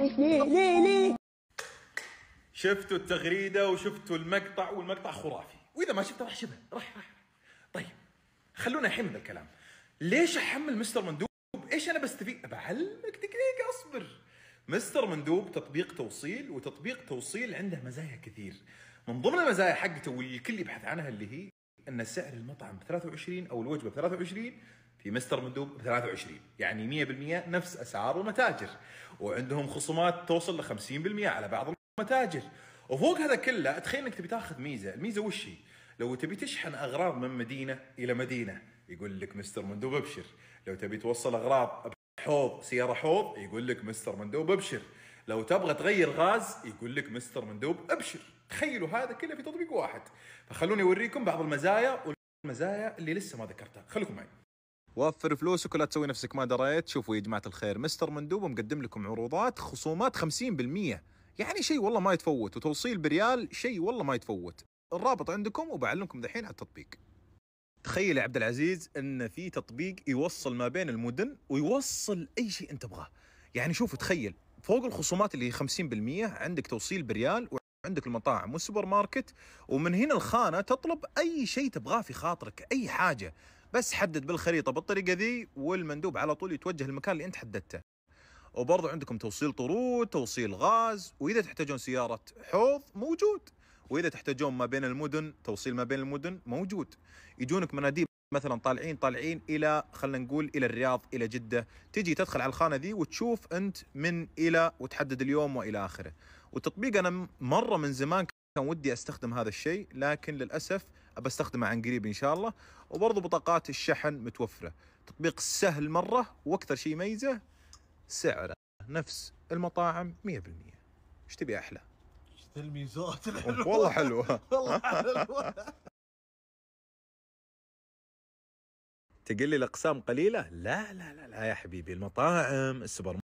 ليه؟ ليه؟ ليه؟ شفتوا التغريدة وشفتوا المقطع والمقطع خرافي. وإذا ما شفته راح شبه. راح راح طيب خلونا الحين من الكلام. ليش أحمل مستر مندوب؟ إيش أنا بستفيد؟ بعلمك دقيقه أصبر. مستر مندوب تطبيق توصيل وتطبيق توصيل عنده مزايا كثير. من ضمن المزايا حقته واللي الكل يبحث عنها اللي هي أن سعر المطعم ب 23 أو الوجبة ب 23 في مستر مندوب ب 23 يعني 100% نفس أسعار المتاجر. وعندهم خصومات توصل ل 50% على بعض المتاجر. وفوق هذا كله تخيل إنك تبي تاخذ ميزة. الميزة وش هي؟ لو تبي تشحن أغراض من مدينة إلى مدينة يقول لك مستر مندوب أبشر. لو تبي توصل أغراض بحوض سيارة حوض يقول لك مستر مندوب أبشر. لو تبغى تغير غاز يقول لك مستر مندوب أبشر. تخيلوا هذا كله في تطبيق واحد. فخلوني أوريكم بعض المزايا والمزايا اللي لسه ما ذكرتها. خليكم معي. وفر فلوسك ولا تسوي نفسك ما دريت. شوفوا يا جماعة الخير مستر مندوب مقدم لكم عروضات خصومات 50% يعني شيء والله ما يتفوت وتوصيل بريال شيء والله ما يتفوت. الرابط عندكم وبعلمكم دحين على التطبيق. تخيل يا عبد العزيز إن في تطبيق يوصل ما بين المدن ويوصل أي شيء أنت تبغاه. يعني شوف تخيل فوق الخصومات اللي هي 50% عندك توصيل بريال وعندك المطاعم والسوبر ماركت ومن هنا الخانة تطلب أي شيء تبغاه في خاطرك أي حاجة. بس حدد بالخريطة بالطريقة ذي والمندوب على طول يتوجه المكان اللي انت حددته. وبرضه عندكم توصيل طرود توصيل غاز وإذا تحتاجون سيارة حوض موجود. وإذا تحتاجون ما بين المدن توصيل ما بين المدن موجود. يجونك مناديب مثلا طالعين طالعين إلى خلينا نقول إلى الرياض إلى جدة. تجي تدخل على الخانة ذي وتشوف أنت من إلى وتحدد اليوم وإلى آخره. والتطبيق أنا مرة من زمان كان ودي أستخدم هذا الشيء لكن للأسف أبى أستخدمه عن قريب إن شاء الله. وبرضه بطاقات الشحن متوفرة. تطبيق سهل مرة وأكثر شيء يميزه سعره. نفس المطاعم 100% إيش تبي أحلى؟ الميزات. الحلوه والله حلوة. والله حلوة. تقول لي الاقسام قليلة؟ لا لا لا لا يا حبيبي. المطاعم السوبر